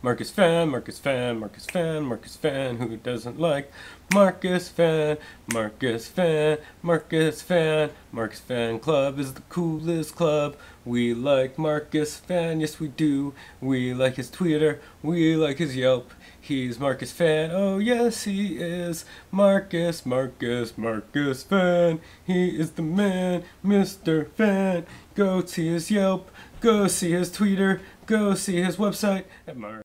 Marcus Fan, Marcus Fan, Marcus Fan, Marcus Fan. Who doesn't like Marcus Fan, Marcus Fan, Marcus Fan? Marcus Fan Club is the coolest club. We like Marcus Fan, yes we do. We like his Twitter, we like his Yelp. He's Marcus Fan, oh yes he is. Marcus, Marcus, Marcus Fan. He is the man, Mr. Fan. Go see his Yelp, go see his Twitter, go see his website at Marcus.